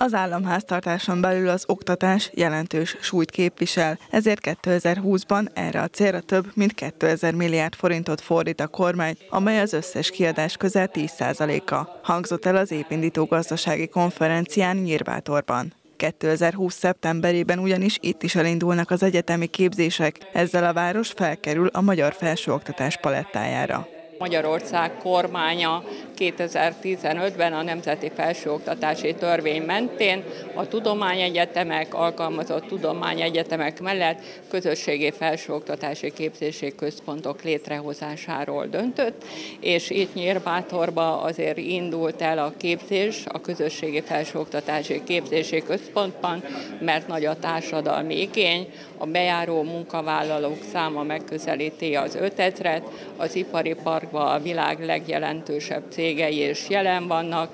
Az államháztartáson belül az oktatás jelentős súlyt képvisel, ezért 2020-ban erre a célra több mint 2000 milliárd forintot fordít a kormány, amely az összes kiadás közel 10%-a. Hangzott el az épindító gazdasági konferencián Nyírbátorban. 2020. szeptemberében ugyanis itt is elindulnak az egyetemi képzések, ezzel a város felkerül a magyar felsőoktatás palettájára. Magyarország kormánya 2015-ben a Nemzeti Felsőoktatási Törvény mentén a tudományegyetemek, alkalmazott tudományegyetemek mellett közösségi felsőoktatási képzési központok létrehozásáról döntött, és itt Nyírbátorba azért indult el a képzés a közösségi felsőoktatási képzési központban, mert nagy a társadalmi igény, a bejáró munkavállalók száma megközelíti az 5000-et, az ipari parkban a világ legjelentősebb cég cégei is jelen vannak,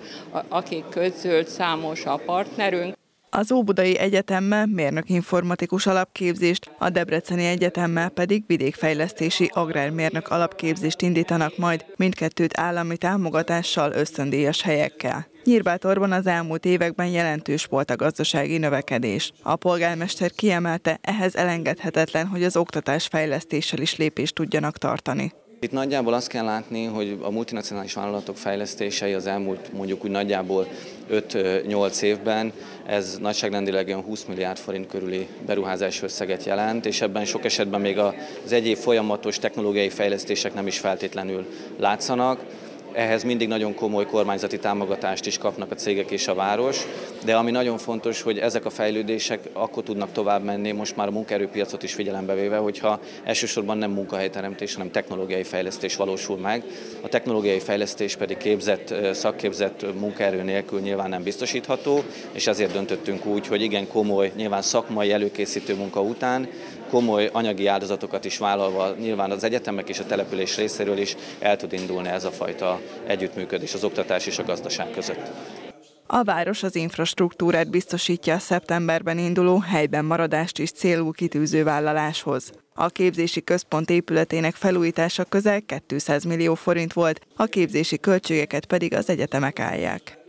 akik közül számos a partnerünk. Az Óbudai Egyetemmel mérnök informatikus alapképzést, a Debreceni Egyetemmel pedig vidékfejlesztési agrármérnök alapképzést indítanak majd, mindkettőt állami támogatással ösztöndíjas helyekkel. Nyírbátorban az elmúlt években jelentős volt a gazdasági növekedés. A polgármester kiemelte, ehhez elengedhetetlen, hogy az oktatás fejlesztéssel is lépést tudjanak tartani. Itt nagyjából azt kell látni, hogy a multinacionális vállalatok fejlesztései az elmúlt mondjuk úgy nagyjából 5-8 évben, ez nagyságrendileg 20 milliárd forint körüli beruházás összeget jelent, és ebben sok esetben még az egyéb folyamatos technológiai fejlesztések nem is feltétlenül látszanak ehhez mindig nagyon komoly kormányzati támogatást is kapnak a cégek és a város, de ami nagyon fontos, hogy ezek a fejlődések akkor tudnak tovább menni, most már a munkaerőpiacot is figyelembe véve, hogyha elsősorban nem munkahelyteremtés, hanem technológiai fejlesztés valósul meg. A technológiai fejlesztés pedig képzett, szakképzett munkaerő nélkül nyilván nem biztosítható, és ezért döntöttünk úgy, hogy igen komoly, nyilván szakmai előkészítő munka után komoly anyagi áldozatokat is vállalva nyilván az egyetemek és a település részéről is el tud indulni ez a fajta együttműködés az oktatás és a gazdaság között. A város az infrastruktúrát biztosítja a szeptemberben induló helyben maradást is célú kitűző vállaláshoz. A képzési központ épületének felújítása közel 200 millió forint volt, a képzési költségeket pedig az egyetemek állják.